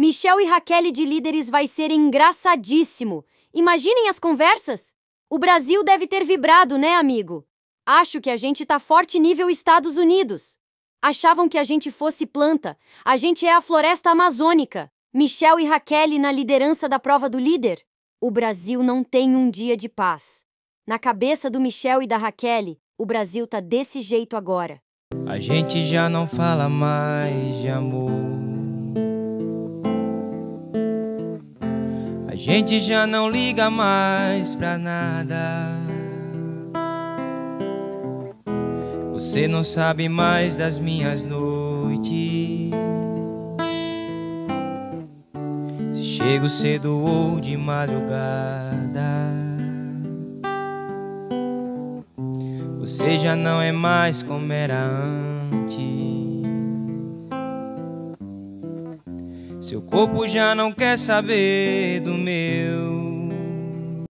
Michel e Raquel de líderes vai ser engraçadíssimo. Imaginem as conversas. O Brasil deve ter vibrado, né, amigo? Acho que a gente tá forte nível Estados Unidos. Achavam que a gente fosse planta. A gente é a floresta amazônica. Michel e Raquel na liderança da prova do líder. O Brasil não tem um dia de paz. Na cabeça do Michel e da Raquel, o Brasil tá desse jeito agora. A gente já não fala mais de amor. Gente já não liga mais pra nada. Você não sabe mais das minhas noites. Se chego cedo ou de madrugada. Você já não é mais como era antes. Seu corpo já não quer saber do meu.